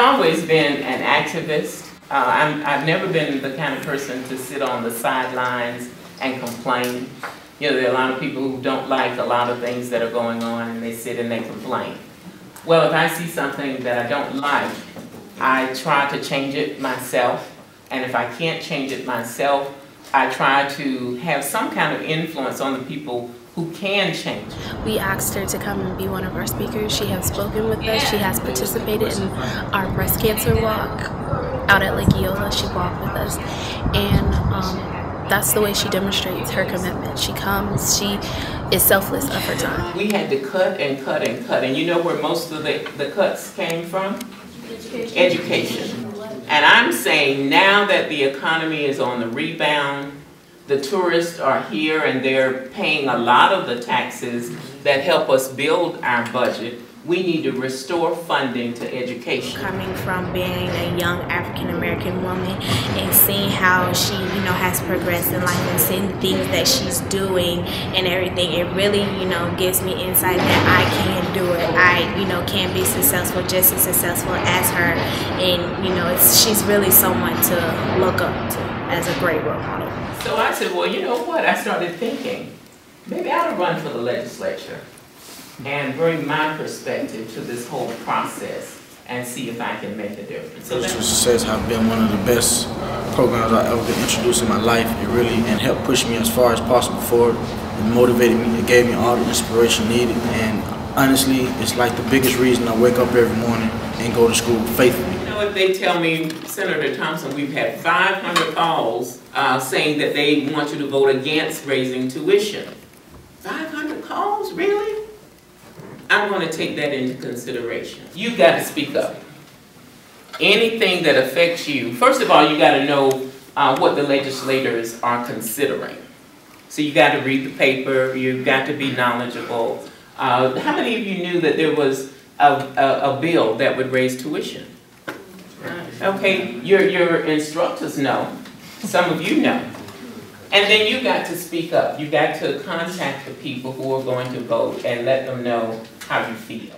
I've always been an activist. Uh, I'm, I've never been the kind of person to sit on the sidelines and complain. You know, there are a lot of people who don't like a lot of things that are going on and they sit and they complain. Well, if I see something that I don't like, I try to change it myself. And if I can't change it myself, I try to have some kind of influence on the people who can change. We asked her to come and be one of our speakers. She has spoken with us. She has participated in our breast cancer walk out at Lake Eola. She walked with us. And um, that's the way she demonstrates her commitment. She comes, she is selfless of her time. We had to cut and cut and cut. And you know where most of the, the cuts came from? Education. Education. And I'm saying now that the economy is on the rebound, the tourists are here and they're paying a lot of the taxes that help us build our budget. We need to restore funding to education. Coming from being a young African American woman and seeing how she, you know, has progressed in life and seeing the things that she's doing and everything, it really, you know, gives me insight that I can do it. I, you know, can be successful, just as successful as her. And, you know, it's, she's really someone to look up to as a great role model. So I said, well, you know what? I started thinking, maybe I ought to run for the legislature and bring my perspective to this whole process and see if I can make a difference. So Virtual Success have been one of the best programs I've ever been introduced in my life. It really and helped push me as far as possible forward. It motivated me. It gave me all the inspiration needed. And honestly, it's like the biggest reason I wake up every morning and go to school faithfully. You know what they tell me, Senator Thompson, we've had 500 calls uh, saying that they want you to vote against raising tuition. 500 calls, really? I'm going to take that into consideration. You've got to speak up. Anything that affects you, first of all, you got to know uh, what the legislators are considering. So you got to read the paper, you've got to be knowledgeable. Uh, how many of you knew that there was a, a, a bill that would raise tuition? Okay, your, your instructors know. Some of you know. And then you got to speak up. You got to contact the people who are going to vote and let them know how you feel.